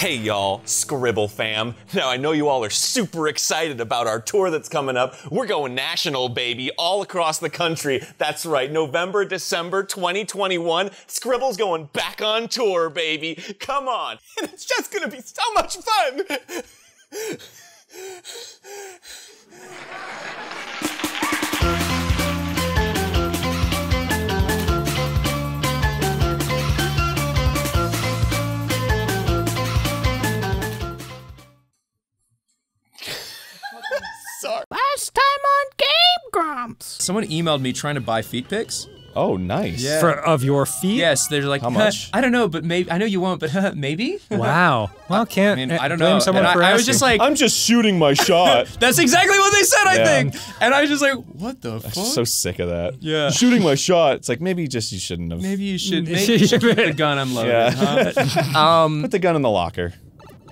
Hey y'all, Scribble fam. Now I know you all are super excited about our tour that's coming up. We're going national, baby, all across the country. That's right, November, December 2021. Scribble's going back on tour, baby. Come on. And it's just gonna be so much fun. Sorry. Last time on Game Grumps. Someone emailed me trying to buy feet pics. Oh, nice. Yeah. For, of your feet? Yes, they're like, How much? I don't know, but maybe I know you won't, but maybe. Wow. Well, can't I mean, I don't blame know. someone And for I, I was just like, I'm just shooting my shot. that's exactly what they said, I Yeah. think. And I was just like, what the fuck? so sick of that. Yeah. Shooting my shot. It's like maybe just you shouldn't have. maybe you should. Maybe you should put the gun unloaded. Yeah. huh? um, Put the gun in the locker.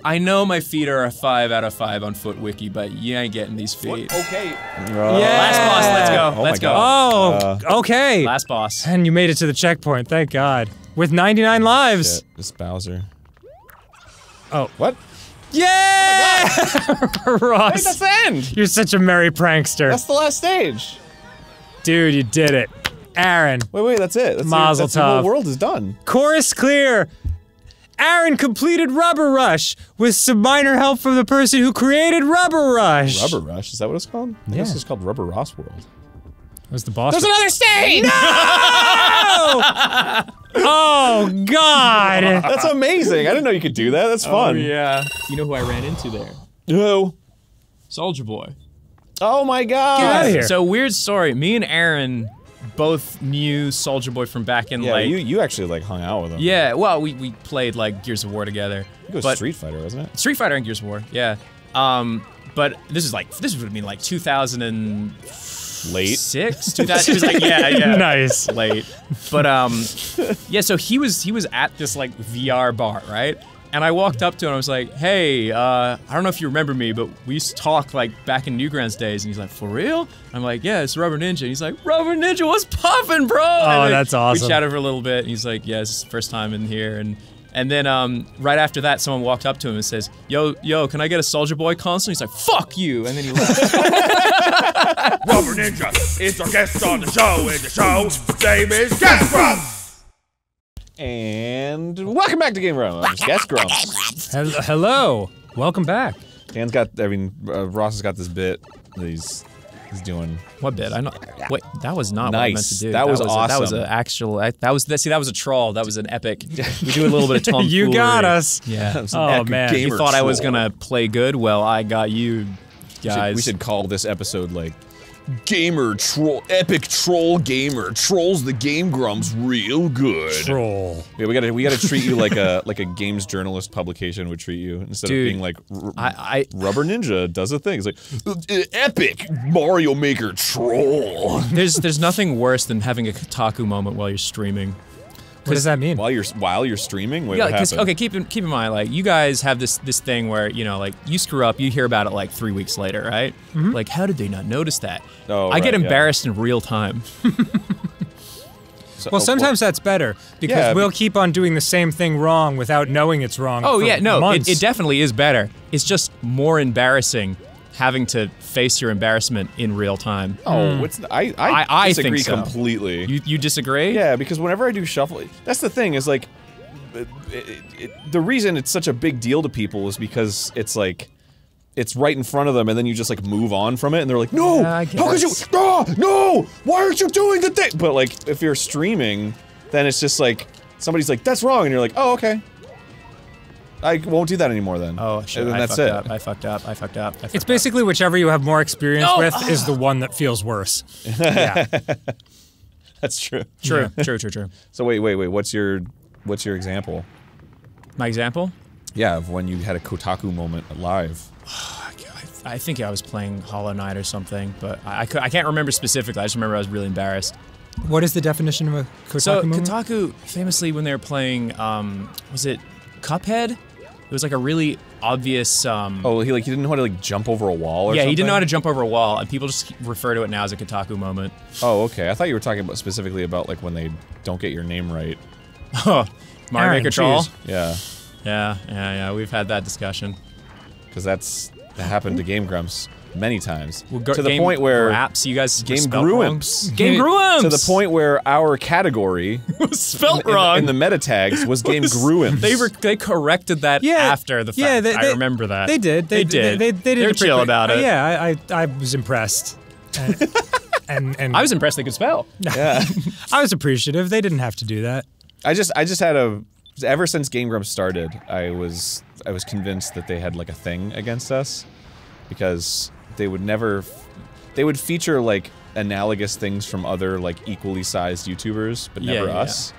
I know my feet are a five out of five on Foot Wiki, but you ain't getting these feet. Okay. Uh, yeah. Last boss, let's go. Oh let's go. God. Oh, uh, okay. Last boss. And you made it to the checkpoint, thank God. With 99 lives. Shit, this Bowser. Oh. What? Yeah! Oh Ross, That's the end. you're such a merry prankster. That's the last stage. Dude, you did it. Arin, Wait, wait. That's it. That's the- Mazel that's the whole world is done. chorus clear. Arin completed Rubber Rush with some minor help from the person who created Rubber Rush. Rubber Rush. Is that what it's called? I Yeah. guess it's called Rubber Ross World. was the boss. There's another stage. oh God! That's amazing. I didn't know you could do that. That's oh, fun. yeah. You know who I ran into there? Who? Soulja Boy. Oh my god. Get outta here. So weird story. Me and Arin both knew Soulja Boy from back in Yeah, like you you actually like hung out with him. Yeah, well, we, we played like Gears of War together. It was but Street Fighter, wasn't it? Street Fighter and Gears of War, yeah. Um, but this is like this would have been like 2006, Late. six 2000. It was like yeah, yeah, nice. late. But um, yeah. So he was he was at this like VR bar, right? And I walked up to him. and I was like, "Hey, uh, I don't know if you remember me, but we used to talk like back in Newgrounds days." And he's like, "For real?" I'm like, "Yeah, it's Rubber Ninja." And he's like, "Rubber Ninja, what's poppin', bro?" Oh, And then that's awesome. We chatted for a little bit. And he's like, "Yeah, this is the first time in here." And and then um, right after that, someone walked up to him and says, "Yo, yo, can I get a Soulja Boy console?" He's like, "Fuck you!" And then he left. Rubber Ninja is our guest on the show, and the show's name is Guest Grumps. And welcome back to Game Room. Guest Grumps. Hel- Hello. Welcome back. Dan's got. I mean, uh, Ross has got this bit that he's he's doing. What bit? I know. Wait, that was not what I meant to Nice. do. That was a, That was awesome. an actual. I, that was see. That was a troll. That was an epic. We do a little bit of tomfoolery. You got us. Yeah. Oh Epic man. gamer You thought I was troll. gonna play good? Well, I got you, We should- guys. We should call this episode like Gamer Troll Epic Troll Gamer Trolls the Game Grumps real good. Troll. Yeah, we gotta we gotta treat you like a like a games journalist publication would treat you instead Dude, of being like r- I, I Rubber Ninja does a thing. It's like "Uh, epic Mario Maker troll. there's there's nothing worse than having a Kotaku moment while you're streaming. What does that mean? While you're while you're streaming, wait, Yeah, what because happened? okay, keep in keep in mind, like you guys have this this thing where you know, like you screw up, you hear about it like three weeks later, right? Mm-hmm. Like, how did they not notice that? Oh, I get right, yeah. embarrassed in real time. So- Well, oh, sometimes that's better because Yeah, we'll be- keep on doing the same thing wrong without knowing it's wrong. Oh for yeah, no, it, it definitely is better. It's just more embarrassing having to face your embarrassment in real time. Oh, it's I I, I- I think disagree so. completely. You you disagree? Yeah, because whenever I do shuffle, that's the thing is like, it, it, it, the reason it's such a big deal to people is because it's like, it's right in front of them, and then you just like move on from it, and they're like, no, Yeah, how could you? guess. Ah, no, why aren't you doing the thing? But like, if you're streaming, then it's just like somebody's like, that's wrong, and you're like, oh okay. I won't do that anymore then. Oh shit! And then I that's fucked it. up. I fucked up. I fucked up. I fucked It's up. basically whichever you have more experience No! with is the one that feels worse. yeah. That's true. true. True. True. True. So wait, wait, wait. What's your, what's your example? My example. Yeah, of when you had a Kotaku moment live. I think I was playing Hollow Knight or something, but I, I, I can't remember specifically. I just remember I was really embarrassed. What is the definition of a Kotaku So moment? Kotaku, famously, when they were playing, um, was it Cuphead? It was like a really obvious. Um, Oh, he like he didn't know how to like jump over a wall or yeah, something? he didn't know how to jump over a wall, and people just refer to it now as a Kotaku moment. Oh, okay. I thought you were talking about specifically about like when they don't get your name right. Oh, Mario Arin, Maker Troll. Yeah. Yeah, yeah, yeah. We've had that discussion. because that's that happened to Game Grumps many times. Well, go- to the game point where perhaps you guys Game spelled. Gruimps. Game Gruimps. to the point where our category was spelt in, wrong. in the meta tags was Game Gruimps. they were they corrected that Yeah, after the fact. yeah, they- I they- remember that. They did. They, did. They, they did. They're it pretty chill quick. about Uh, it. yeah, I, I, I was impressed. And, and and I was impressed they could spell. yeah. I was appreciative. They didn't have to do that. I just I just had a ever since Game Grumps started, I was I was convinced that they had like a thing against us because they would never they would feature like analogous things from other like equally sized YouTubers, but never yeah, us.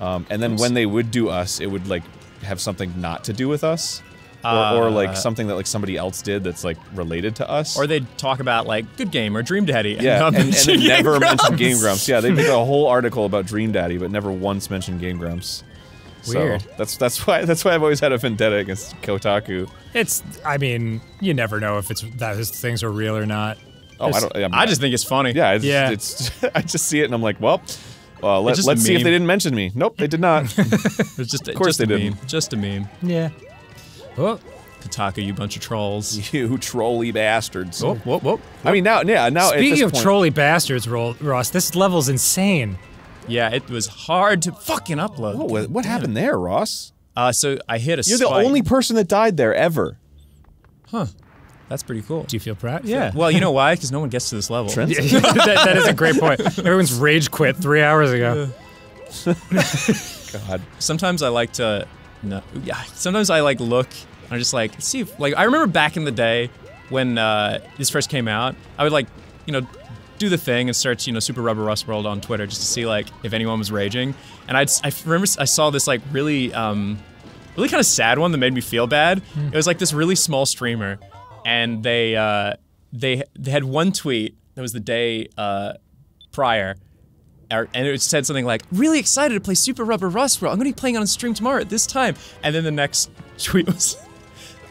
Um, and then when they would do us, it would like have something not to do with us. Or, or like Uh, something that like somebody else did that's like related to us. Or they'd talk about like Good Game or Dream Daddy. yeah, not and, and mention never Game mentioned Game Grumps. Grumps. Yeah, they did a whole article about Dream Daddy, but never once mentioned Game Grumps. Weird. So that's that's why that's why I've always had a vendetta against Kotaku. It's. I mean, you never know if it's that his things are real or not. Oh, I don't. I, mean, I just think it's funny. yeah, it's, Yeah. it's I just see it and I'm like, well, uh, let, just let's see if they didn't mention me. Nope, they did not. It's just, of course just they a didn't. meme. Just a meme. Yeah. Oh, Kotaku, you bunch of trolls. you trolly bastards. Whoop, whoop, whoop. I mean, now, yeah, now. at speaking this of point, trolly bastards, Ross, this level's insane. Yeah, it was hard to fucking upload. Whoa, what, what happened there, Ross? Uh, so I hit a You're the only person that died there ever. Huh. That's pretty cool. Do you feel proud? Yeah. Well, you know why? Because no one gets to this level. Trent? that, that is a great point. Everyone's rage quit three hours ago. God. Sometimes I like to, no, yeah. Sometimes I like look. I'm just like see if like I remember back in the day when uh, this first came out. I would like, you know, do the thing and search, you know, Super Rubber Ross World on Twitter just to see like if anyone was raging. And I'd, I remember I saw this like really, um, really kind of sad one that made me feel bad. It was like this really small streamer, and they uh, they they had one tweet that was the day uh, prior. And it said something like, "Really excited to play Super Rubber Ross World. I'm going to be playing on stream tomorrow at this time." And then the next tweet was,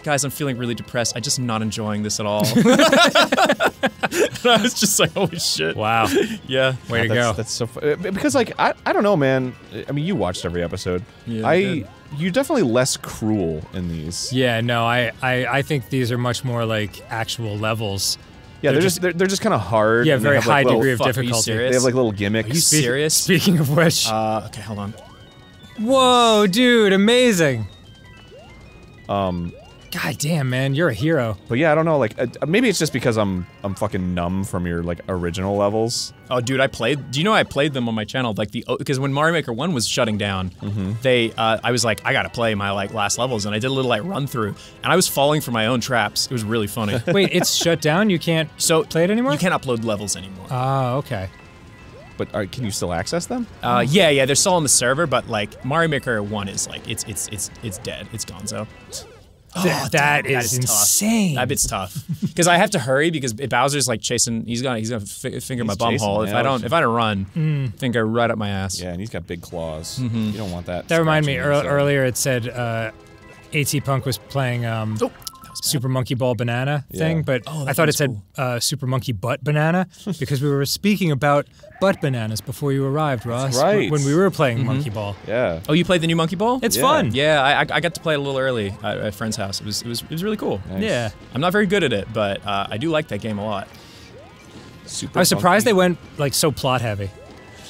"Guys, I'm feeling really depressed. I'm just not enjoying this at all." and I was just like, "Holy shit!" Wow. Yeah. Way to that's, go. That's so fu- because like I, I don't know, man. I mean, you watched every episode. Yeah, I I did. you're definitely less cruel in these. Yeah, no, I, I, I think these are much more like actual levels. Yeah, they're, They're just, just- they're, they're just kind of hard. Yeah, they very have, like, high little- degree of fuck, are you difficulty. They have like little gimmicks. Are you Spe- serious? Speaking of which, Uh, okay, hold on. whoa, dude, amazing. Um, God damn, man, you're a hero. but yeah, I don't know. Like uh, maybe it's just because I'm I'm fucking numb from your like original levels. Oh, dude, I played. Do you know I played them on my channel? Like the because when Mario Maker One was shutting down, they uh, I was like, I gotta play my like last levels, and I did a little like run through, and I was falling for my own traps. It was really funny. Wait, it's shut down. You can't so play it anymore. You can't upload levels anymore. Oh, okay. But uh, can you still access them? Uh, yeah, yeah, they're still on the server, but like Mario Maker One is like it's it's it's it's dead. It's gonzo. Th- that That is, is tough. insane. That bit's tough because I have to hurry because Bowser's like chasing. He's gonna he's gonna fi- finger my He's bum hole if I I don't if I don't run. Finger right up my ass. Yeah, and he's got big claws. Mm-hmm. You don't want that. that reminded me scratching ear- so- earlier. It said uh, At Punk was playing um, Oh, that was bad. Super Monkey Ball Banana thing, Yeah. but Oh, I thought it sounds said uh, Super Monkey Butt Banana because we were speaking about butt bananas before you arrived, Ross. right. When we were playing Monkey Ball, Yeah. Oh, you played the new Monkey Ball? it's Yeah. fun. Yeah, I, I- I got to play it a little early at at a friend's house. It was it was it was really cool. Nice. Yeah. I'm not very good at it, but uh, I do like that game a lot. Super I was surprised funky. they went like so plot heavy.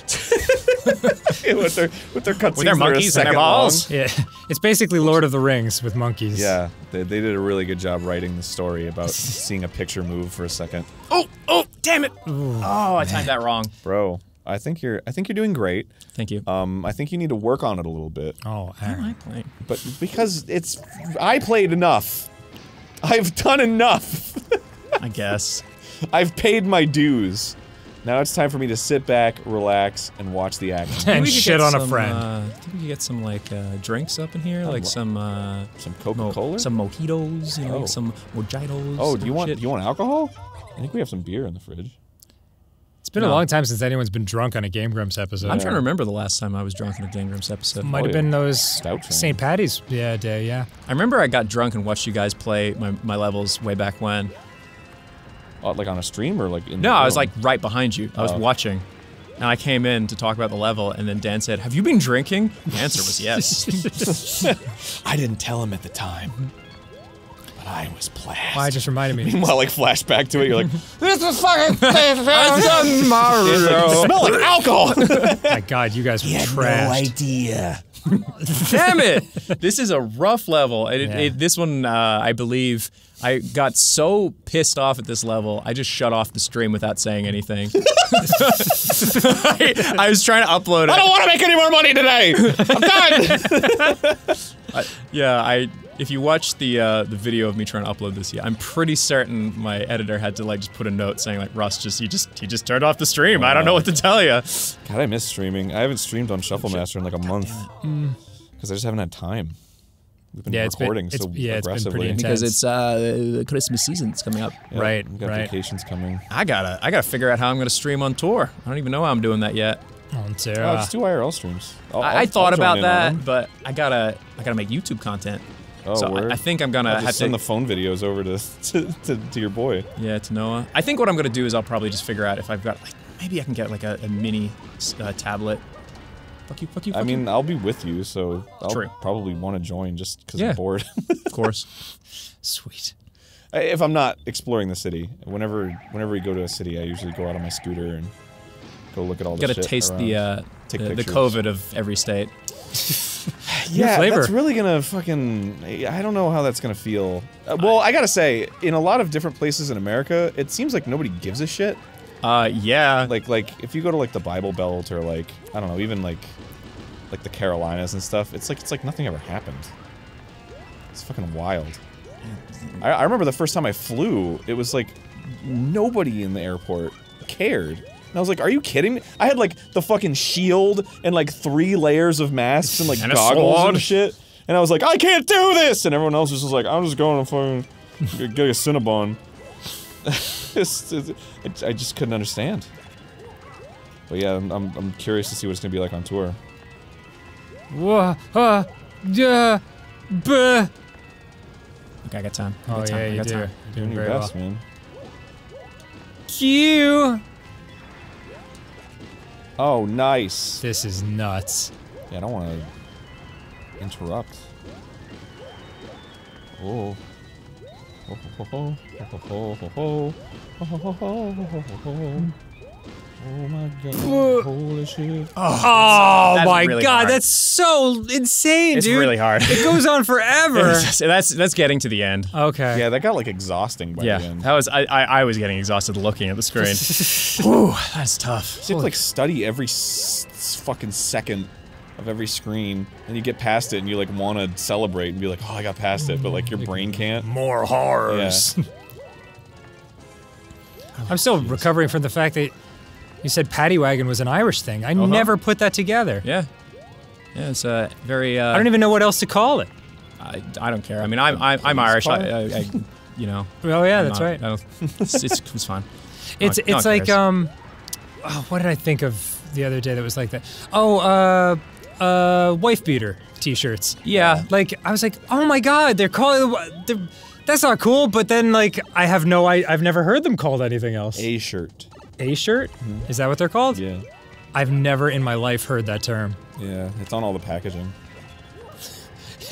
with their with their cutscenes. With their a monkeys and their second balls. long. Yeah, it's basically Lord of the Rings with monkeys. Yeah, they, they did a really good job writing the story about seeing a picture move for a second. Oh, oh, damn it! oh, I timed that wrong. Bro, I think you're I think you're doing great. Thank you. Um, I think you need to work on it a little bit. Oh, Arin. I played. But because it's I played enough. I've done enough. I guess. I've paid my dues. Now it's time for me to sit back, relax, and watch the action. and shit get on a friend. Uh, I think we could get some like uh, drinks up in here, like some uh, Some Coca-Cola? some mojitos, you know, Oh. like some mojitos. oh, do you want shit. do you want alcohol? I think we have some beer in the fridge. It's been a long time since anyone's been drunk on a Game Grumps episode. I'm trying to remember the last time I was drunk in a Game Grumps episode. Might Oh, have yeah. been those Stout train. St. Patty's yeah, day, yeah. I remember I got drunk and watched you guys play my, my levels way back when. Uh, like on a stream or like in No, the I was like right behind you. I was Oh. watching. And and I came in to talk about the level, and then Dan said, "Have you been drinking?" The answer was yes. I didn't tell him at the time, but I was plastered. Why it just reminded me. Meanwhile, like flashback to it, you're like, this is fucking Mario. smell like alcohol. My God, you guys were trashed. No idea. Damn it! This is a rough level. It, Yeah. it, this one, uh, I believe, I got so pissed off at this level, I just shut off the stream without saying anything. I, I was trying to upload it. I don't want to make any more money today. I'm done. Yeah, I. If you watch the uh, the video of me trying to upload this, yeah, I'm pretty certain my editor had to like just put a note saying like Ross just he just he just turned off the stream. I don't know what to tell you. God, I miss streaming. I haven't streamed on Shuffle Master in like a month because I just haven't had time. We've been Yeah, it's been- recording it's- so yeah, aggressively. pretty intense. Because it's uh, the Christmas season's coming up. Yeah, Right, we've got right. vacations coming. I gotta I gotta figure out how I'm gonna stream on tour. I don't even know how I'm doing that yet. On Oh, Oh, Sarah. just do IRL streams. I'll- I, I thought about that, but I gotta I gotta make YouTube content. Oh, so? I, I think I'm gonna have just to send the phone videos over to, to, to, to your boy. yeah to Noah. I think what I'm gonna do is I'll probably just figure out if I've got like maybe I can get like a, a mini uh, tablet. Fuck you, fuck you. Fuck I you. mean, I'll be with you, so I'll True. probably want to join just because Yeah. I'm bored. of course. Sweet. if I'm not exploring the city, whenever whenever we go to a city, I usually go out on my scooter and go look at all the Gotta taste the uh, the, the. COVID of every state. yeah, flavor. that's really gonna fucking. I don't know how that's gonna feel. Uh, well, I gotta say, in a lot of different places in America, it seems like nobody gives a shit. Uh, yeah. Like, like if you go to like the Bible Belt or like I don't know, even like like the Carolinas and stuff, it's like it's like nothing ever happened. It's fucking wild. I, I remember the first time I flew, it was like nobody in the airport cared. And I was like, "Are you kidding me?" I had like the fucking shield and like three layers of masks and like And goggles and shit. And I was like, "I can't do this!" And everyone else was just like, "I'm just going to fucking get a Cinnabon." It's- it's- I I just couldn't understand. But yeah, I'm, I'm, I'm curious to see what it's gonna be like on tour. Whoa, uh, yeah, buh. Okay, I got time. I got Oh time. yeah, I you got do. time. You're Doing doing your very best, well. man. Q. Oh, nice. This is nuts. Yeah, I don't want to interrupt. Oh. Oh, ho, ho, ho. Oh, ho, ho, ho. Oh, ho, ho, ho, ho, ho, ho. Oh my god, holy shit. Oh That's my really god, hard. that's so insane, It's dude. really hard. It goes on forever. So that's that's getting to the end. okay. Yeah, that got like exhausting by Yeah, the end. that was I, I I was getting exhausted looking at the screen. Whew, that's tough. You have to like study every s- s- fucking second of every screen, and you get past it, and you like want to celebrate and be like, "Oh, I got past it," but like your brain can't. More horrors. Yeah. I'm still recovering from the fact that you said paddy wagon was an Irish thing. I Uh-huh. never put that together. Yeah, yeah, it's a very. Uh, I don't even know what else to call it. I, I don't care. I mean, I'm I'm, I'm Irish. I, I, I, you know. Oh yeah, I'm that's not- right. It's, it's, it's fine. It's No one it's like um, oh, what did I think of the other day that was like that? Oh, uh, uh, wife beater t-shirts. Yeah. Like I was like, oh my god, they're calling. They're, that's not cool. But then like I have no, I I've never heard them called anything else. A shirt. A shirt? Mm-hmm. Is that what they're called? Yeah. I've never in my life heard that term. Yeah, it's on all the packaging.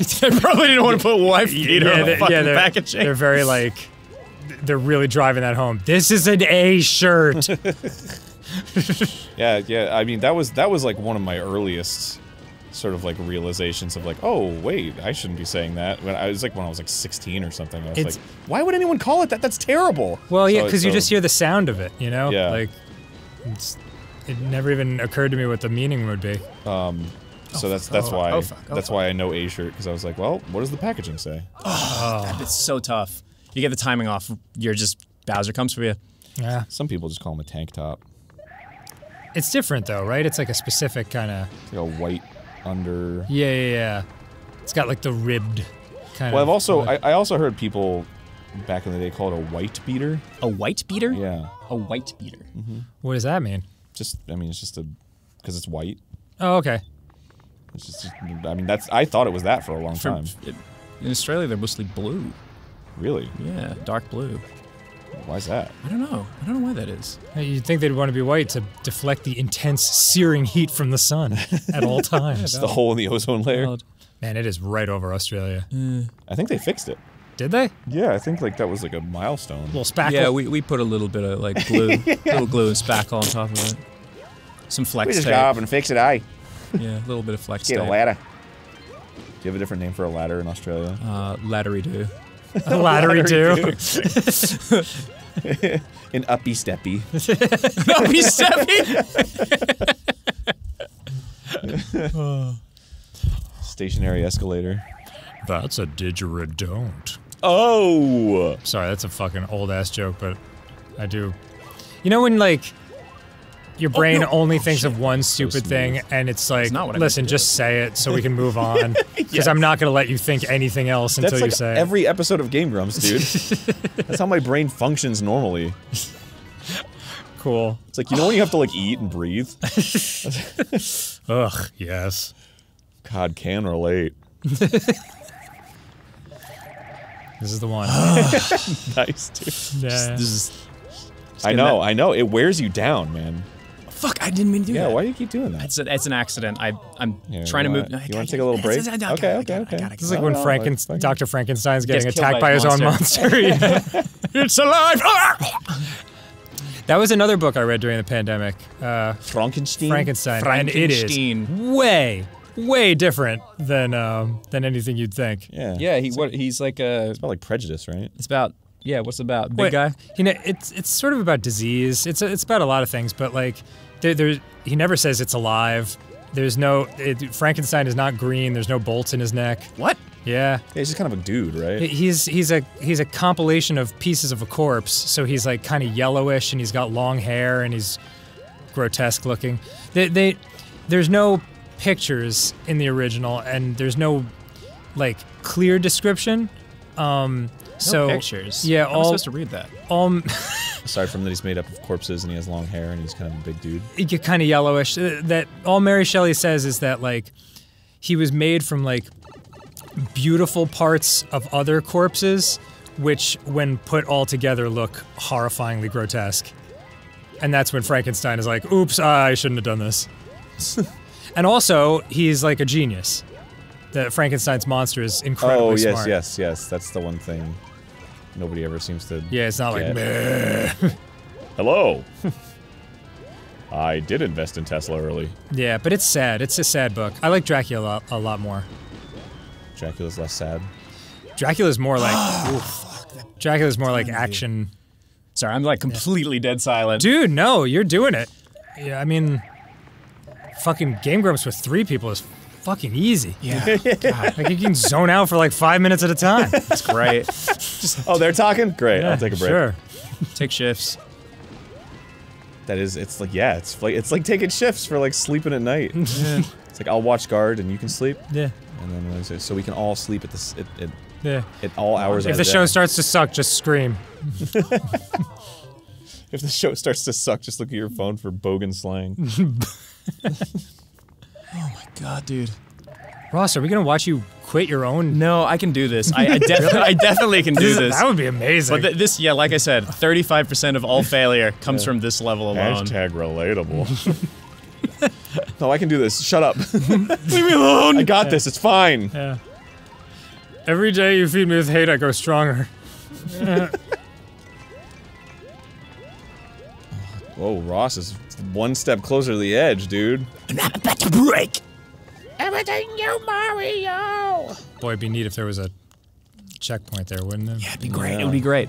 I probably didn't want to put wife beater on the fucking they're, packaging. They're very like, they're really driving that home. This is an A shirt. Yeah, yeah. I mean, that was that was like one of my earliest sort of like realizations of like, oh wait, I shouldn't be saying that. When I was like when I was like 16 or something, I was It's- like, why would anyone call it that? That's terrible. well, yeah, So- because you so- just hear the sound of it, you know? Yeah. Like, it's, it never even occurred to me what the meaning would be. Um, So that's that's oh, why oh, fuck, oh, that's why I know a shirt because I was like, well, what does the packaging say? Oh, It's so tough. You get the timing off. You're just Bowser comes for you. Yeah. Some people just call them a tank top. It's different though, right? It's like a specific kind of. Like a white under. Yeah, yeah, yeah. It's got like the ribbed kind Well, of. I've also I, I also heard people back in the day call it a white beater. A white beater? Yeah, A white beater. Mm-hmm. what does that mean? just I mean it's just a because it's white. Oh, okay. It's just I mean that's I thought it was that for a long For- time. it- in Australia, they're mostly blue. Really? Yeah, dark blue. Why's that? I don't know. I don't know why that is. You'd think they'd want to be white to deflect the intense, searing heat from the sun at all times. It's the hole in the ozone layer. Valid. Man, it is right over Australia. I think they fixed it. Did they? Yeah, I think like that was like a milestone. little spackle. Yeah, we, we put a little bit of like glue, little glue and spackle on top of it. Some flex tape. and fix it. I Yeah, a little bit of flex get a ladder. Do you have a different name for a ladder in Australia? Uh, laddery do. a laddery do. An uppy steppy. No, steppy. stepping. Stationary escalator. That's a didgeridoo. Oh! Sorry, that's a fucking old ass joke, but I do. You know when like your oh, brain no. only oh, thinks of one stupid thing, and it's like, not what I meant listen, just say it so we can move on, because I'm not gonna let you think anything else until That's you like say it. every episode of Game Grumps, dude. That's how my brain functions normally. Cool. It's like, you know when you have to like eat and breathe? Ugh. Yes. God, can relate. This is the one. Nice, dude. yeah. This is. I know, I know. It wears you down, man. Fuck! I didn't mean to do Yeah, that. Yeah, why do you keep doing that? It's, a, it's an accident. I I'm Yeah, trying to move. wanna- you wanna take a little break? I Okay, okay, okay. gotta- This is like No, when no, Franken- like, Dr. Frankenstein's getting attacked by by a his own monster. monster. It's alive! that was another book I read during the pandemic. Uh, Frankenstein? Frankenstein, and it is way, way different than um, than anything you'd think. Yeah. Yeah, he what he's like a. It's about like prejudice, right? It's about yeah. What's it about big Wait, guy? You know, it's it's sort of about disease. It's it's about a lot of things, but like there, there he never says it's alive. There's no it, Frankenstein is not green. There's no bolts in his neck. What? Yeah, Yeah, he's just kind of a dude, right? he's he's a he's a compilation of pieces of a corpse. So he's like kind of yellowish, and he's got long hair, and he's grotesque looking. They, they there's no pictures in the original, and there's no like clear description. Um, so pictures. Yeah, How am I all supposed to read that? all Aside from that, he's made up of corpses and he has long hair and he's kind of a big dude. you kind of yellowish. Uh, That all Mary Shelley says is that like he was made from like beautiful parts of other corpses, which when put all together look horrifyingly grotesque. And that's when Frankenstein is like, "Oops, I shouldn't have done this." and also, he's like a genius. That Frankenstein's monster is incredibly oh, yes, smart. yes, yes. That's the one thing nobody ever seems to. Yeah, it's not like get. "Meh." Hello. I did invest in Tesla early. yeah, but it's sad. It's a sad book. I like Dracula a lot, a lot more. Dracula's less sad. Dracula's more like oof. Dracula's more like action. Sorry, I'm like completely dead silent. Dude, no, you're doing it. Yeah, I mean, fucking Game Grumps with three people is fucking easy. Yeah, Like you can zone out for like five minutes at a time. That's great. Oh, they're talking? Great. Yeah, I'll take a break. Sure. Take shifts. That is, it's like, yeah, it's like it's like taking shifts for like sleeping at night. It's like I'll watch guard and you can sleep, Yeah. and then like, so- so we can all sleep at this at, at, Yeah. at all hours. If of the day. show starts to suck, just scream. if the show starts to suck, just look at your phone for bogan slang. Oh my god, dude. Ross, are we gonna watch you quit your own? No, I can do this. I, I, defi- I definitely can do this. That would be amazing. But th- this, yeah, like I said, 35% of all failure comes from this level alone. Hashtag relatable. no, I can do this. Shut up. Leave me alone. I got this. It's fine. yeah. Every day you feed me with hate, I grow stronger. Whoa, Ross is one step closer to the edge, dude. And I'm about to break everything you, Mario. Boy, it'd be neat if there was a checkpoint there, wouldn't it? Yeah, It'd be great. It would be great.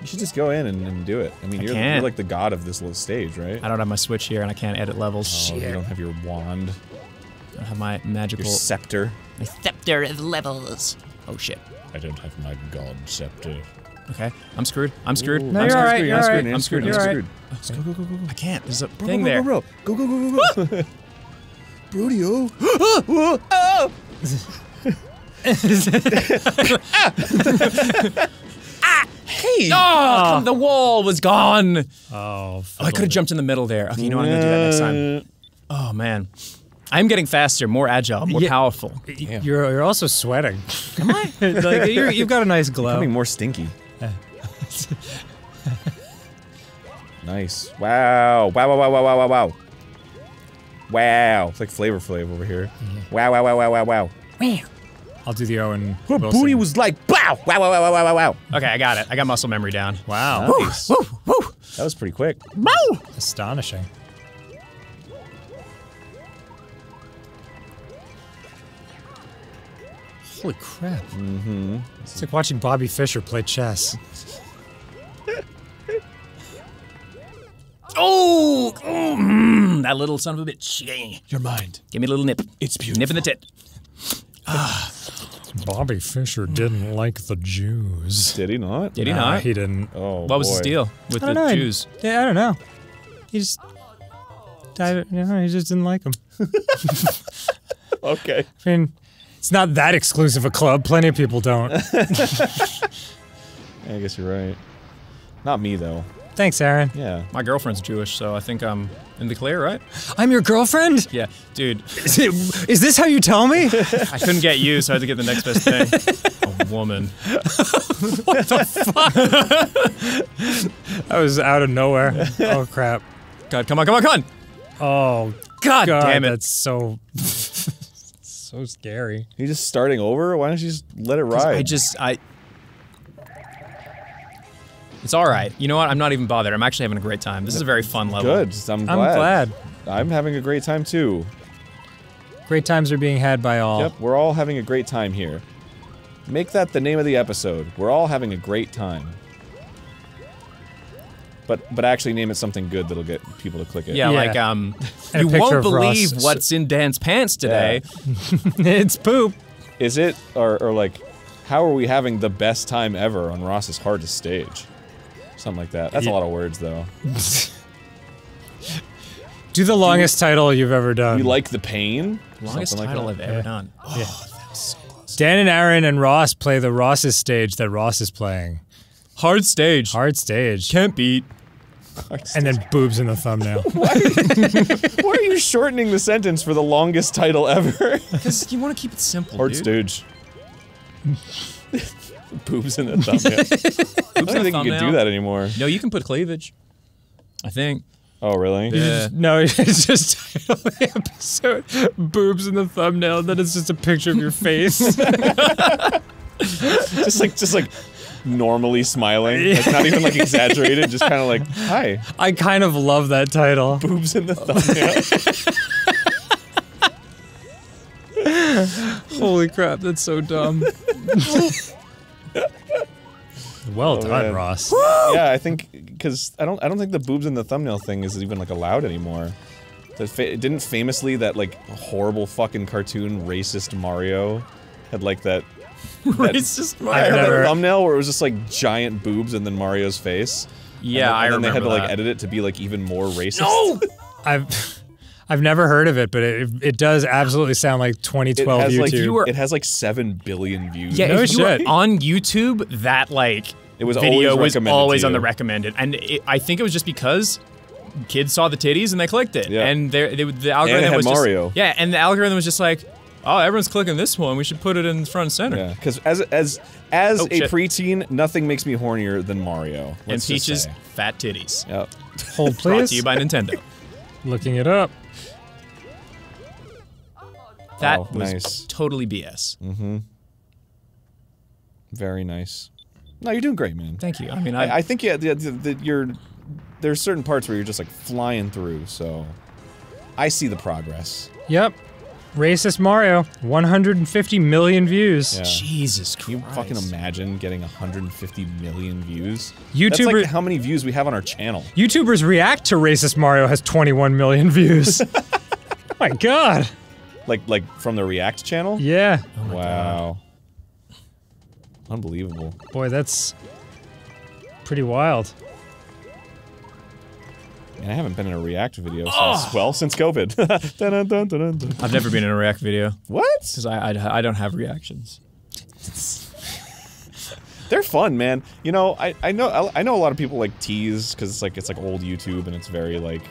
You should just go in and, and do it. I mean, I you're, you're like the god of this little stage, right? I don't have my Switch here and I can't edit levels. Oh, Shit. you don't have your wand, I don't have my magical. your scepter. my scepter of levels. Oh shit. I don't have my god scepter. Okay, I'm screwed. I'm screwed. Ooh. I'm you're screwed. alright, I'm you're screwed. alright. I'm screwed. I'm You're screwed. alright. Go, go, go, go, go. I can't. There's a Bro, thing go, there. Go, go, go, go, go, go. Brodio. Ah! Hey! Oh, come- the wall was gone. Oh, Oh, I could have jumped in the middle there. Okay, you know what? I'm gonna do that next time. Oh man, I'm getting faster, more agile, more Yeah. powerful. Y- You're you're also sweating. Am I? like you're, you've got a nice glow. Becoming more stinky. Nice. Wow. Wow, wow, wow, wow, wow, wow, wow. Wow. It's like Flavor Flav over here. Wow, wow, wow, wow, wow, wow. I'll do the Owen. Her Wilson. booty was like, wow, wow, wow, wow, wow, wow, wow. Okay, I got it. I got muscle memory down. wow, Nice. That was pretty quick. astonishing. Holy crap! Mm-hmm. It's like watching Bobby Fischer play chess. Oh, mm, that little son of a bitch. Yeah. Your mind. Give me a little nip. It's beautiful. Nip in the tit. Bobby Fischer didn't like the Jews. Did he not? Did he Nah, not? he didn't. Oh, what was his boy. deal with the know. Jews? Yeah, I don't know. He just, I, you know, he just didn't like them. Okay. I mean, it's not that exclusive a club. Plenty of people don't. I guess you're right. Not me, though. Thanks, Arin. Yeah. My girlfriend's Jewish, so I think I'm in the clear, right? I'm your girlfriend. Yeah, dude. Is, it, is this how you tell me? I couldn't get you, so I had to get the next best thing. A woman. What the fuck? that was out of nowhere. Oh crap. God, come on, come on, come on! Oh God, god, damn it! that's so so scary. You just starting over? Why don't you just let it ride? I just I. It's all right. You know what? I'm not even bothered. I'm actually having a great time. This is a very fun level. Good. I'm glad. I'm glad. I'm having a great time too. Great times are being had by all. Yep, we're all having a great time here. Make that the name of the episode. We're all having a great time. But but actually name it something good that'll get people to click it. Yeah, Yeah. like um, you won't of Ross. believe what's in Dan's pants today. it's poop. Is it or or like how are we having the best time ever on Ross's hardest stage? Something like that. That's a lot of words though. Do the longest title you've ever done. You like the pain? Longest Something like title that. I've ever done. Oh, Yeah. done. Dan and Arin and Ross play the Ross's stage that Ross is playing. Hard stage. Hard stage. Can't beat. And then boobs in the thumbnail. Why are you shortening the sentence for the longest title ever? Because you want to keep it simple, Hard dude. stage. Boobs in the thumbnail. I don't in the think you can do that anymore. No, you can put cleavage. I think. Oh, really? Yeah. no, it's just title of the episode. Boobs in the thumbnail, and then it's just a picture of your face. just like, just like normally smiling, like not even like exaggerated, just kind of like, hi, I kind of love that title. boobs in the thumbnail. Holy crap, that's so dumb. well oh, done, man. Ross. yeah, I think because I don't, I don't think the boobs in the thumbnail thing is even like allowed anymore. That fa- it didn't famously that like horrible fucking cartoon racist Mario had like that. Racist I Mario. had never- that thumbnail where it was just like giant boobs and then Mario's face. Yeah, and then, I and then they had to remember like that. edit it to be like even more racist. No, I've I've never heard of it, but it, it does absolutely sound like it 2012 has YouTube. like You were- it has like seven billion views. Yeah, No if you were shit. on YouTube, that like It was video always was always on the recommended, and it, I think it was just because kids saw the titties and they clicked it, Yeah. and they, they, the algorithm had was just- yeah, and the algorithm was just like, oh, everyone's clicking this one, we should put it in front and center. Yeah, because as as as Oh, a shit. preteen, nothing makes me hornier than Mario. And let's just Peach's say. fat titties. Yep. Hold Brought please. to you by Nintendo. Looking it up. That Oh, was nice. totally BS. Mm-hmm. Very nice. No, you're doing great, man. Thank you. I mean, I, I, I think yeah, the, the, the, you're there's certain parts where you're just like flying through. So I see the progress. Yep. Racist Mario, 150 million views. Yeah. Jesus Can you fucking imagine getting 150 million views? That's like how many views we have on our channel. YouTubers react to Racist Mario has 21 million views. oh my god. Like like from the React channel. Yeah. wow. Unbelievable. Boy, that's pretty wild. And I haven't been in a React video since well since COVID. Dun, dun, dun. I've never been in a React video what? because I, I I don't have reactions. They're fun, man. You know, I, I know I know a lot of people like tease because it's like it's like old YouTube and it's very like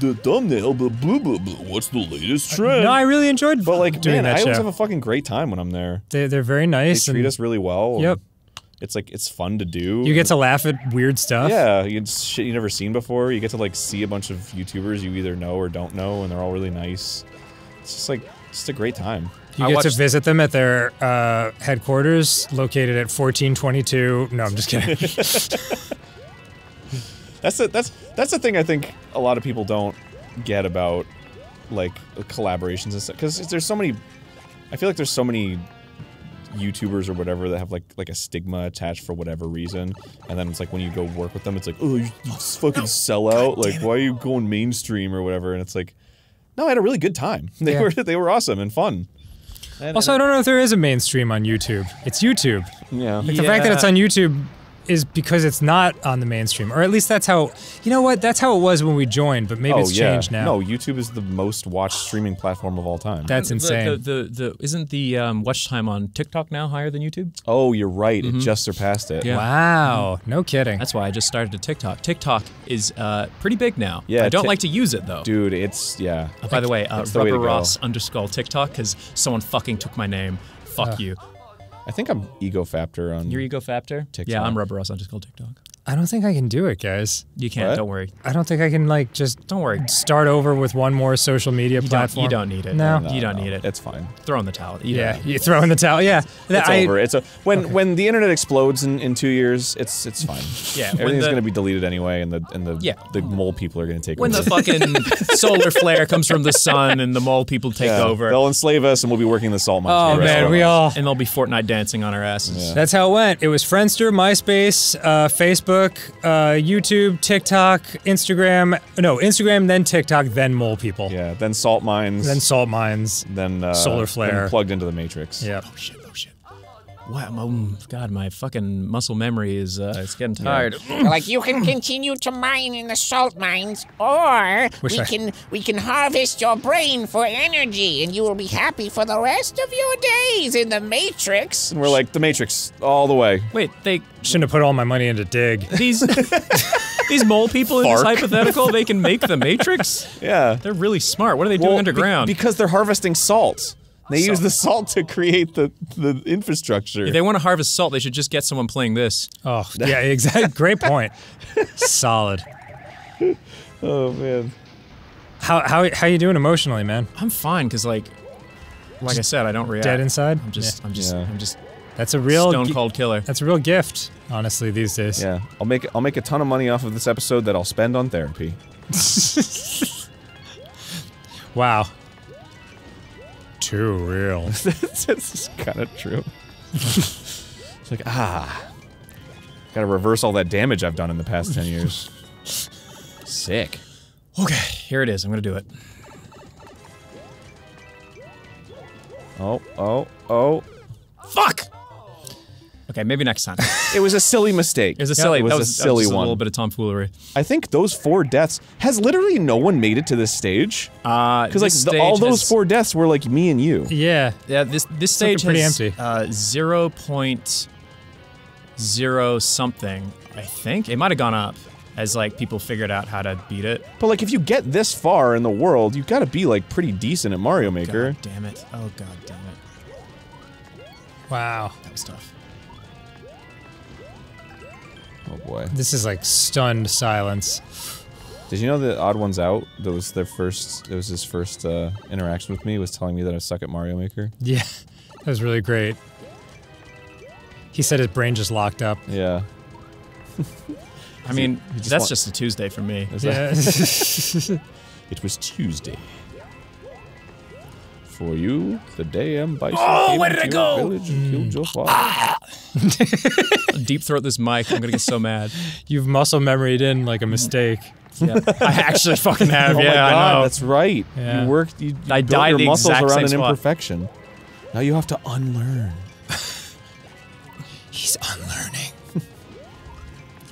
the thumbnail, blah blah blah blah. What's the latest uh, trend? No, I really enjoyed but like, doing man, that I always show. have a fucking great time when I'm there. they, they're very nice. They treat us really well. Yep. It's like it's fun to do. You get to laugh at weird stuff. yeah, you it's shit you never seen before. You get to like see a bunch of YouTubers you either know or don't know, and they're all really nice. It's just like just a great time. You I get to visit them at their uh, headquarters, located at 1422. No, I'm just kidding. That's the that's that's the thing I think a lot of people don't get about like collaborations and stuff because there's so many. I feel like there's so many YouTubers or whatever that have like like a stigma attached for whatever reason, and then it's like when you go work with them, it's like oh you, you fucking sell out. Like why are you going mainstream or whatever? And it's like no, I had a really good time. They Yeah. were they were awesome and fun. And- also, I don't know if there is a mainstream on YouTube. It's YouTube. yeah. Like, The fact that it's on YouTube is because it's not on the mainstream, or at least that's how. You know what? That's how it was when we joined, but maybe oh it's yeah. changed now. No, YouTube is the most watched streaming platform of all time. That's insane. The, the, the, isn't the um, watch time on TikTok now higher than YouTube? oh, you're right. It just surpassed it. Yeah. wow, no kidding. That's why I just started a TikTok. TikTok is uh, pretty big now. Yeah, I don't Tik- like to use it though. Dude, it's yeah. Uh, By the way, uh, That's the Rubber go. Ross underscore TikTok because someone fucking took my name. Fuck you. I think I'm Egoraptor on. Your Egoraptor? TikTok. Yeah, I'm Rubber Ross underscore TikTok. I don't think I can do it, guys. You can't. What? Don't worry. I don't think I can like just Don't worry. start over with one more social media You don't, platform. you don't need it. No. you don't need it. It's fine. Throw in the towel. You Yeah, you throw in the towel. Yeah, It's I- over. It's a when when the internet explodes in, in two years. It's it's fine. Yeah, everything's the- gonna be deleted anyway, and the and the Yeah. the mole people are gonna take When the fucking solar flare comes from the sun and the mole people take Yeah, over, They'll enslave us, and we'll be working the salt mines. Oh for the man, we all. and they'll be Fortnite dancing on our asses. That's how it went. It was Friendster, MySpace, uh, Facebook, uh, YouTube, TikTok, Instagram. No, Instagram, then TikTok, then mole people. Yeah, then salt mines, then salt mines. then uh, solar then flare. plugged into the matrix. Yeah. Oh! Oh shit! Wow, my, God, my fucking muscle memory is uh, it's getting tired. Like you can continue to mine in the salt mines, or Wish we I- can we can harvest your brain for energy, and you will be happy for the rest of your days in the Matrix. And we're like the Matrix all the way. Wait, they Shouldn't have put all my money into Dig. these these mole people in this hypothetical they can make the Matrix? Yeah. They're really smart. What are they doing Well, be- underground? because they're harvesting salt. They use the salt to create the the infrastructure. if they want to harvest salt, they should just get someone playing this. Oh, yeah, exactly. Great point. Solid. oh man. How how how you doing emotionally, man? I'm fine because like, like I said, I don't react. Dead inside. I'm just, I'm just, Yeah. I'm just That's a real stone cold killer. That's a real gift, honestly, these days. Yeah, I'll make I'll make a ton of money off of this episode that I'll spend on therapy. Wow. Too real. That's kind of true. it's like ah, gotta reverse all that damage I've done in the past ten years. Sick. Okay, here it is. I'm gonna do it. Oh oh oh! Fuck. Okay, maybe next time. It was a silly mistake. It was a silly. It was that a was, that silly was one. A little bit of tomfoolery. I think those four deaths has literally no one made it to this stage Uh, because like this the, all stage those has- four deaths were like me and you. Yeah. Yeah, this this stage pretty has empty. uh, zero point zero something. I think it might have gone up as like people figured out how to beat it. But like if you get this far in the world, you got to be like pretty decent at Mario Maker. God damn it! Oh god damn it! Wow. That was tough. Oh boy! This is like stunned silence. Did you know that Odd Ones Out? That was their first. It was his first uh, interaction with me. Was telling me that I suck at Mario Maker. Yeah. That was really great. He said his brain just locked up. Yeah. I mean, just that's just a Tuesday for me. Yeah. It was Tuesday. For you, the day M Bison Oh, came where did into it go? village and killed your hmm. father. Ah. Deep throat this mic. I'm gonna get so mad. You've muscle memoried in like a mistake. Yeah. I actually fucking oh have. oh yeah, my god, I know. that's right. Yeah. You worked. You, you I built died your the muscles exact around same an spot. imperfection. Now you have to unlearn. He's unlearning.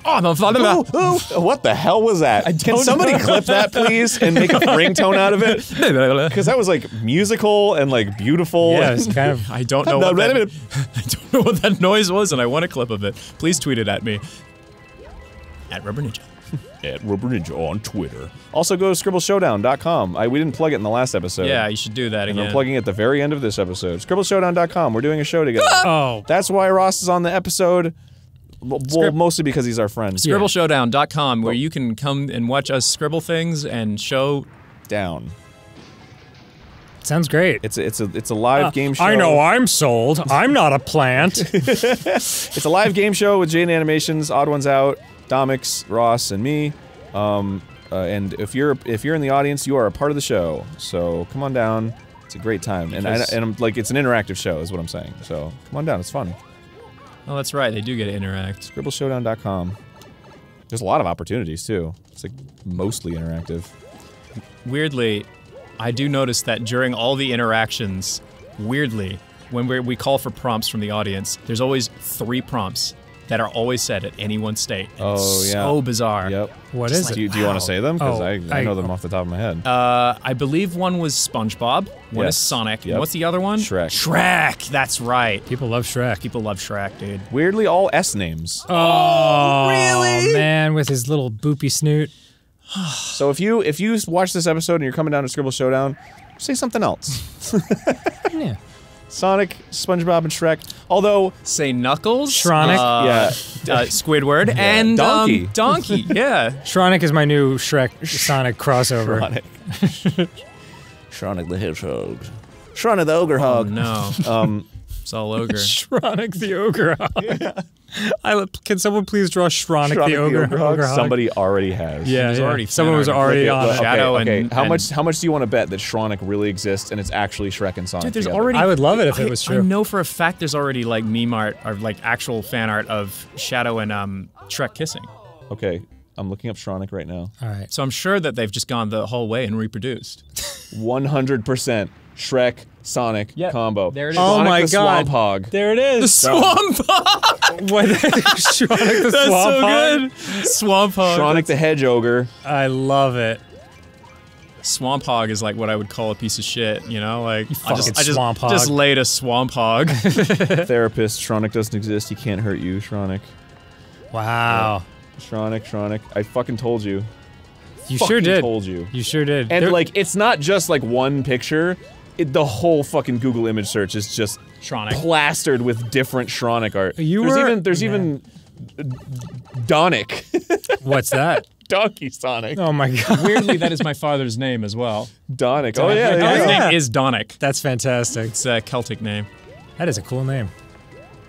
Oh, no, Ooh, ooh, what the hell was that? Can somebody know. clip that, please, and make a ringtone out of it? Because that was like musical and like beautiful. Yeah, it's kind of. I don't know what that, I don't know what that noise was, and I want a clip of it. Please tweet it at me. At Rubber Ninja. at Rubber Ninja on Twitter. Also, go to scribbleshowdown.com. I, we didn't plug it in the last episode. Yeah, you should do that And again. I'm plugging it at the very end of this episode. Scribbleshowdown.com. We're doing a show together. Oh. That's why Ross is on the episode. Well, well, mostly because he's our friend. Scribbleshowdown.com, where you can come and watch us scribble things and show. Down. Sounds great. It's a, it's a it's a live game show. Uh, I know I'm sold. I'm not a plant. It's a live game show with Jaiden Animations, Odd Ones Out, Domics, Ross, and me. Um, uh, and if you're if you're in the audience, you are a part of the show. So come on down. It's a great time, and I, and I'm like it's an interactive show, is what I'm saying. So come on down. It's fun. Oh, that's right. They do get to interact. Scribbleshowdown.com. There's a lot of opportunities too. It's like mostly interactive. Weirdly, I do notice that during all the interactions, weirdly, when we we call for prompts from the audience, there's always three prompts that are always said at any one state. And Oh, it's yeah. So bizarre. Yep. What Just is like- it? Do you, do you want to say them? Because Oh, I, I I- know them off the top of my head. Uh, I believe one was SpongeBob, one Yes. is Sonic, Yep. and what's the other one? Shrek. Shrek. That's right. People love Shrek. People love Shrek, dude. Weirdly, all S names. Oh, really? man, with his little boopy snoot. So if you if you watch this episode and you're coming down to Scribble Showdown, say something else. Yeah. Sonic, SpongeBob, and Shrek. Although, Say Knuckles. Shronic? Uh, yeah, uh, Squidward and um, Donkey. Donkey. Yeah. Shronic is my new Shrek Sonic crossover. Sonic. Sonic the Hedgehog. Sonic the Ogre Oh Hog. no. Um, It's all ogre. Shronic the ogre hog. I, can someone please draw Shronic, Sonic the ogre, Hog. ogre hog? Somebody already has. Yeah, There's yeah. already someone fan was already on well, it. okay, Shadow okay. and- how and- much how much do you want to bet that Shronic really exists and it's actually Shrek and Sonic? Dude, there's together? already. I would love it if it I- was I true. know for a fact there's already like meme art or like actual fan art of Shadow and um Shrek kissing. Okay, I'm looking up Shronic right now. All right. So I'm sure that they've just gone the whole way and reproduced. 100% Shrek Sonic Yep, combo. there it is. Oh Sonic my the God. Swamp Hog. There it is. The Swamp Hog. What? Shronic the That's swamp so hog? good. Swamp Hog. Shronic the Hedge Ogre. I love it. Swamp Hog is like what I would call a piece of shit, you know? Like I fucking just, I just, swamp hog. just laid a swamp hog. Therapist. Shronic doesn't exist. He can't hurt you, Shronic. Wow. Shronic, Shronic. I fucking told you. You fucking sure did. told you. You sure did. And There- like, it's not just like one picture. It, the whole fucking Google image search is just Shronic. plastered with different Shronic art. You there's were- even there's even uh, Donic, what's that? Donkey Sonic, Oh my god. Weirdly, that is my father's name as well. Donic. Oh yeah, My there dad's yeah. name is Donic. That's fantastic. It's a Celtic name. That is a cool name.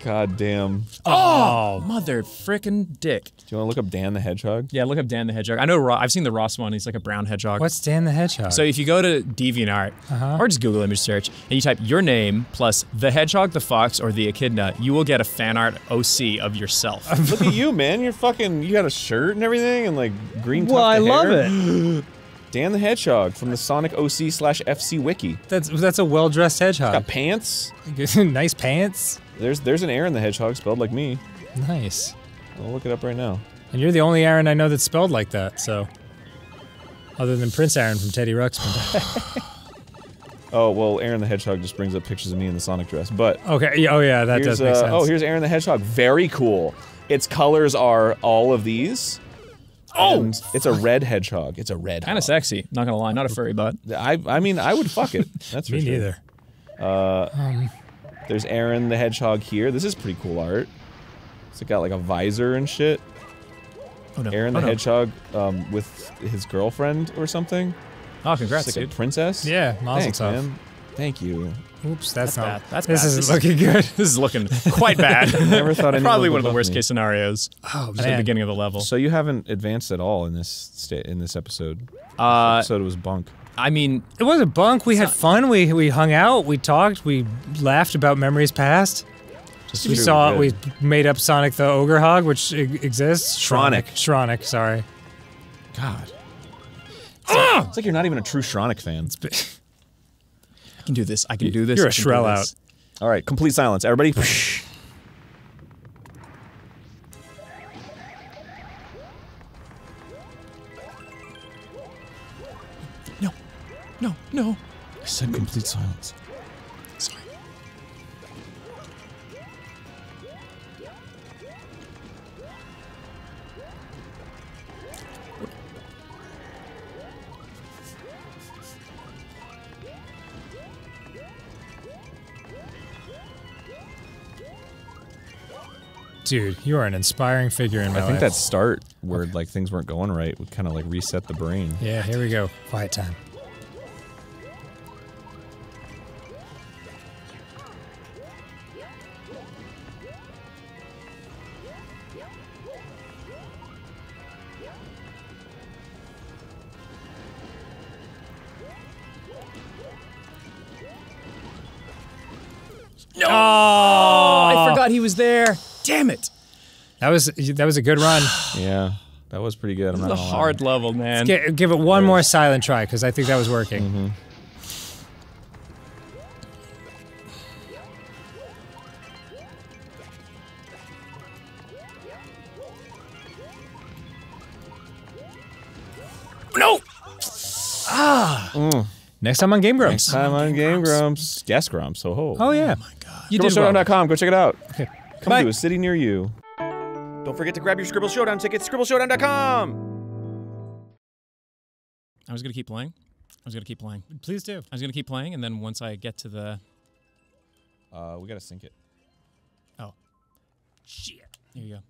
God damn. Oh, oh, Mother frickin' dick. Do you want to look up Dan the Hedgehog? Yeah, look up Dan the Hedgehog. I know Ro- I've seen the Ross one. He's like a brown hedgehog. what's Dan the Hedgehog? So if you go to DeviantArt uh-huh. or just Google image search and you type your name plus the hedgehog, the fox, or the echidna, you will get a fan art OC of yourself. Look at you, man. You're fucking. You got a shirt and everything, and like green. well, I tufted love it. Dan the Hedgehog from the Sonic OC slash FC wiki. That's that's a well dressed hedgehog. Got pants. nice pants. There's there's an Arin the Hedgehog spelled like me. Nice. I'll look it up right now. And you're the only Arin I know that's spelled like that. So, other than Prince Arin from Teddy Ruxpin. Oh well, Arin the Hedgehog just brings up pictures of me in the Sonic dress. But okay. Oh yeah, that does make uh, sense. oh here's Arin the Hedgehog. Very cool. Its colors are all of these. Oh, it's a red hedgehog. It's a red. kind of sexy. Not gonna lie, not a furry butt. I I mean I would fuck it. That's for Me sure. neither. There's Arin the Hedgehog here. This is pretty cool art. It's got like a visor and shit. Oh no. Arin oh, the no. Hedgehog um, with his girlfriend or something. Oh, congrats, It's like dude. a princess. Yeah, Mazel Thanks, tov. man. Thank you. Oops, that's, That's not. bad. That's this bad. isn't This is- looking good. This is looking quite bad. Never thought anyone Probably would one of the worst me. case scenarios. Oh Just at the beginning of the level. So you haven't advanced at all in this sta- in this episode. Uh, episode was bunk. I mean, It wasn't bunk. We had fun. We we hung out. We talked. We laughed about memories past. Just We saw. We made up Sonic the Ogre Hog, which exists. Shronic. Shronic. Sorry. God. It's like you're not even a true Shronic fan. I can do this. I can do this. You're a Shrell this. All right, complete silence, everybody. No, no, no. I said complete silence. Dude, you are an inspiring figure in my life. I think life. that start where like things weren't going right would kind of like reset the brain. Yeah, here we go. Quiet time. Oh, I forgot he was there. Damn it. That was that was a good run. Yeah, that was pretty good. I'm This is a gonna lie. hard level, man. Gi- give it one more silent try because I think that was working. Mm-hmm. No. Next time on Game Grumps. Next Time on Game Grumps. Yes, Grumps. Oh ho. Oh yeah. You did well. ScribbleShowdown.com. Go check it out. Okay. Come Bye. to a city near you. Don't forget to grab your Scribble Showdown tickets. ScribbleShowdown.com. I was gonna keep playing. I was gonna keep playing. Please do. I was gonna keep playing, and then once I get to the Uh, we gotta sync it. oh shit, here you go.